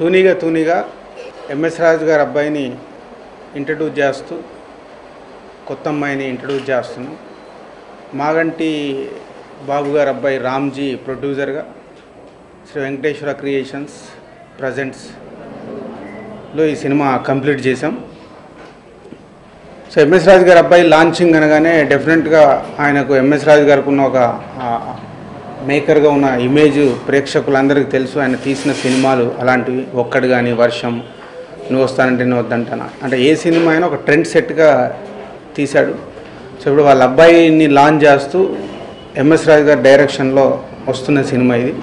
తూనీగా తూనీగా MS Raju గారి అబ్బాయిని introduce చేస్తూ కొత్త అమ్మాయిని ఇంట్రడ్యూస్ చేస్తున్నాం. మాగంటి బాబు గారి అబ్బాయి రామ్జీ ప్రొడ్యూసర్గా శ్రీ వెంకటేశ్వర క్రియేషన్స్ ప్రజెంట్స్లో ఈ సినిమా కంప్లీట్ చేశాం. సో ఎంఎస్ రాజు గారి అబ్బాయి లాంచింగ్ అనగానే డెఫినెట్గా ఆయనకు ఎంఎస్ రాజు గారికి ఉన్న ఒక మేకర్గా ఉన్న ఇమేజ్ ప్రేక్షకులందరికీ తెలుసు. ఆయన తీసిన సినిమాలు అలాంటివి ఒక్కడు కానీ వర్షం నువ్వు వస్తానంటే నువ్వు వద్దంటానా? అంటే ఏ సినిమా అయినా ఒక ట్రెండ్ సెట్గా తీశాడు. సో ఇప్పుడు వాళ్ళ అబ్బాయిని లాంచ్ చేస్తూ ఎంఎస్ రాజు గారి డైరెక్షన్లో వస్తున్న సినిమా ఇది.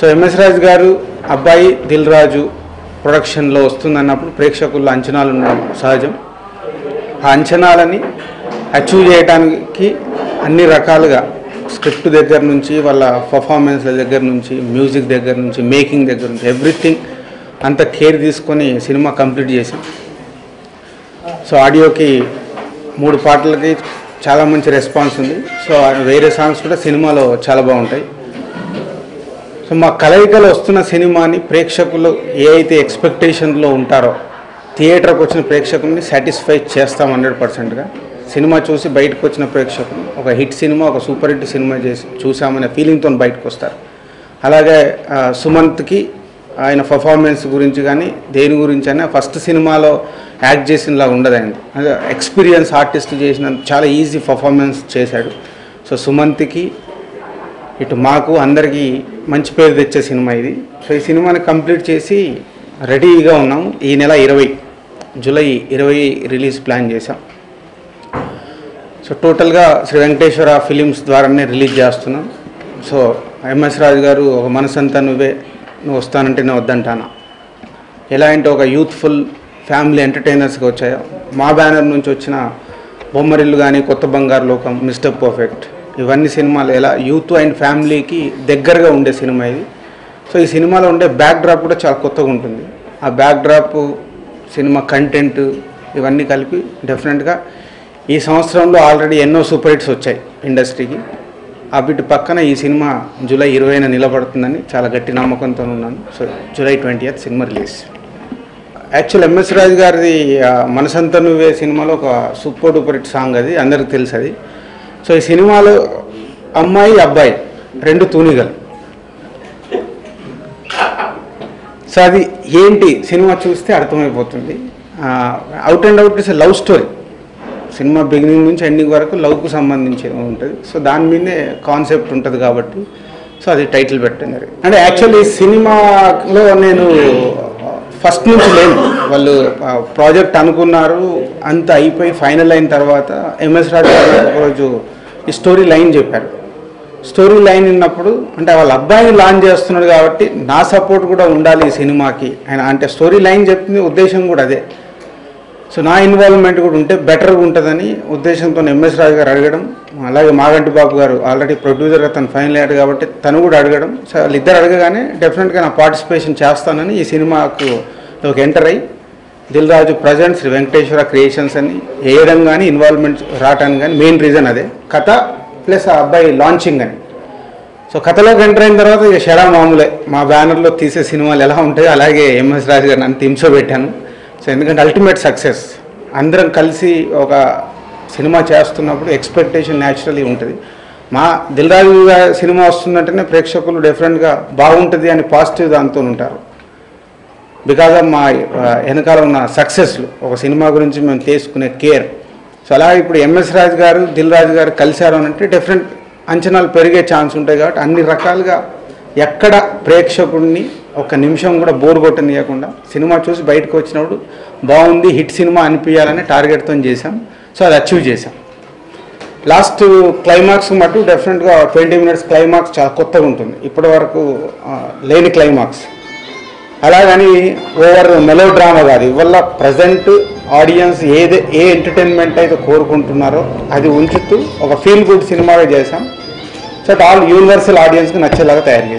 సో ఎంఎస్ రాజు గారు అబ్బాయి దిల్ రాజు ప్రొడక్షన్లో వస్తుందన్నప్పుడు ప్రేక్షకుల్లో అంచనాలు ఉండడం సహజం. ఆ అంచనాలని అచీవ్ చేయడానికి అన్ని రకాలుగా స్క్రిప్ట్ దగ్గర నుంచి వాళ్ళ పర్ఫార్మెన్స్ల దగ్గర నుంచి మ్యూజిక్ దగ్గర నుంచి మేకింగ్ దగ్గర నుంచి ఎవ్రీథింగ్ అంత కేర్ తీసుకొని సినిమా కంప్లీట్ చేసాం సో ఆడియోకి మూడు పాటలకి చాలా మంచి రెస్పాన్స్ ఉంది. సో వేరే సాంగ్స్ కూడా సినిమాలో చాలా బాగుంటాయి. సో మా కలయికలు వస్తున్న సినిమాని ప్రేక్షకులు ఏ అయితే ఎక్స్పెక్టేషన్లో ఉంటారో థియేటర్కి వచ్చిన ప్రేక్షకుల్ని సాటిస్ఫై చేస్తాం హండ్రెడ్ పర్సెంట్గా. సినిమా చూసి బయటకు వచ్చిన ప్రేక్షకులు ఒక హిట్ సినిమా ఒక సూపర్ హిట్ సినిమా చేసి చూసామనే ఫీలింగ్తో బయటకు వస్తారు. అలాగే సుమంత్కి ఆయన పర్ఫార్మెన్స్ గురించి కానీ దేని గురించి అయినా ఫస్ట్ సినిమాలో యాక్ట్ చేసినలా ఉండదు ఆయన ఎక్స్పీరియన్స్ ఆర్టిస్ట్ చేసిన చాలా ఈజీ పర్ఫార్మెన్స్ చేశాడు. సో సుమంత్కి ఇటు మాకు అందరికీ మంచి పేరు తెచ్చే సినిమా ఇది. సో ఈ సినిమాని కంప్లీట్ చేసి రెడీగా ఉన్నాము. ఈ నెల ఇరవై జూలై ఇరవై రిలీజ్ ప్లాన్ చేసాం సో టోటల్గా శ్రీ వెంకటేశ్వర ఫిలిమ్స్ ద్వారానే రిలీజ్ చేస్తున్నాం. సో ఎంఎస్ రాజు గారు ఒక మనసంతా నువ్వే నువ్వు వస్తానంటే నేను వద్దంటానా? ఎలా అంటే ఒక యూత్ఫుల్ ఫ్యామిలీ ఎంటర్టైనర్స్గా వచ్చాయో మా బ్యానర్ నుంచి వచ్చిన బొమ్మరిల్లు కానీ కొత్త బంగారు లోకం మిస్టర్ పర్ఫెక్ట్ ఇవన్నీ సినిమాలు ఎలా యూత్ అండ్ ఫ్యామిలీకి దగ్గరగా ఉండే సినిమా ఇది. సో ఈ సినిమాలో ఉండే బ్యాక్ డ్రాప్ కూడా చాలా కొత్తగా ఉంటుంది. ఆ బ్యాక్ డ్రాప్ సినిమా కంటెంట్ ఇవన్నీ కలిపి డెఫినెట్గా ఈ సంవత్సరంలో ఆల్రెడీ ఎన్నో సూపర్ హిట్స్ వచ్చాయి ఇండస్ట్రీకి. ఆ పక్కన ఈ సినిమా జూలై ఇరవైన నిలబడుతుందని చాలా గట్టి నమ్మకంతో ఉన్నాను. So July twenty cinema release. Actual MS Raju గారిది మనసంతా నువ్వే సినిమాలో ఒక సూపర్ డూపర్ హిట్ సాంగ్ అది అందరికి తెలుసు అది. సో ఈ సినిమాలో అమ్మాయి అబ్బాయి రెండు తూనిగలు. సో అది ఏంటి? సినిమా చూస్తే అర్థమైపోతుంది. Out and out is love story. Cinema beginning నుంచి ఎండింగ్ వరకు లవ్కు సంబంధించి ఉంటుంది. సో దాని మీదే కాన్సెప్ట్ ఉంటుంది కాబట్టి సో అది టైటిల్ పెట్టాను జరిగింది. అంటే యాక్చువల్లీ సినిమాలో నేను ఫస్ట్ నుంచి లేను. వాళ్ళు ప్రాజెక్ట్ అనుకున్నారు అంత అయిపోయి ఫైనల్ అయిన తర్వాత ఎంఎస్ రాజు గారు ఒకరోజు ఈ స్టోరీ లైన్ చెప్పారు. స్టోరీ లైన్ విన్నప్పుడు అంటే వాళ్ళ అబ్బాయిని లాంచ్ చేస్తున్నాడు కాబట్టి నా సపోర్ట్ కూడా ఉండాలి ఈ సినిమాకి. ఆయన అంటే స్టోరీ లైన్ చెప్పింది ఉద్దేశం కూడా అదే. సో నా ఇన్వాల్వ్మెంట్ కూడా ఉంటే బెటర్గా ఉంటుందని ఉద్దేశంతో ఎంఎస్ రాజు గారు అడగడం అలాగే మాగంటి బాబు గారు ఆల్రెడీ ప్రొడ్యూసర్గా తను ఫైనల్ అయ్యాడు కాబట్టి తను కూడా అడగడం. సో వాళ్ళిద్దరు అడగగానే డెఫినెట్గా నా పార్టిసిపేషన్ చేస్తానని ఈ సినిమాకు లోకి ఎంటర్ అయ్యి దిల్ రాజు ప్రజెంట్ శ్రీ వెంకటేశ్వర క్రియేషన్స్ అని వేయడం కానీ ఇన్వాల్వ్మెంట్ రావటానికి కానీ మెయిన్ రీజన్ అదే. కథ ప్లస్ ఆ అబ్బాయి లాంచింగ్ అని. సో కథలోకి ఎంటర్ అయిన తర్వాత ఇక షరా మామూలే. మా బ్యానర్లో తీసే సినిమాలు ఎలా ఉంటాయో అలాగే ఎంఎస్ రాజు గారు నన్ను హింస పెట్టాను. సో ఎందుకంటే అల్టిమేట్ సక్సెస్ అందరం కలిసి ఒక సినిమా చేస్తున్నప్పుడు ఎక్స్పెక్టేషన్ న్యాచురలీ ఉంటుంది. మా దిల్ రాజు గారి సినిమా వస్తుందంటేనే ప్రేక్షకులు డిఫరెంట్గా బాగుంటుంది అని పాజిటివ్ దాంతో ఉంటారు. బికాజ్ ఆఫ్ మా వెనకాల ఉన్న సక్సెస్లు ఒక సినిమా గురించి మేము తీసుకునే కేర్ సో అలా ఇప్పుడు ఎంఎస్ రాజు గారు దిల్ రాజు గారు కలిశారు అని అంటే డిఫరెంట్ అంచనాలు పెరిగే ఛాన్స్ ఉంటాయి కాబట్టి అన్ని రకాలుగా ఎక్కడ ప్రేక్షకుడిని ఒక నిమిషం కూడా బోర్ కొట్టనియకుండా సినిమా చూసి బయటకు వచ్చినప్పుడు బాగుంది హిట్ సినిమా అనిపించాలని టార్గెట్తో చేశాం. సో అది అచీవ్ చేశాం. లాస్ట్ క్లైమాక్స్ మటు డెఫినెట్గా ట్వంటీ మినిట్స్ క్లైమాక్స్ చాలా కొత్తగా ఉంటుంది. ఇప్పటి వరకు లేని క్లైమాక్స్. అలాగని ఓవర్ మెలో డ్రామా కాదు ఇవల్ల ప్రజెంట్ ఆడియన్స్ ఏది ఏ ఎంటర్టైన్మెంట్ అయితే కోరుకుంటున్నారో అది ఉంచుతూ ఒక ఫీల్ గుడ్ సినిమాగా చేశాం. సో ఆల్ యూనివర్సల్ ఆడియన్స్కి నచ్చేలాగా తయారు చేశాం.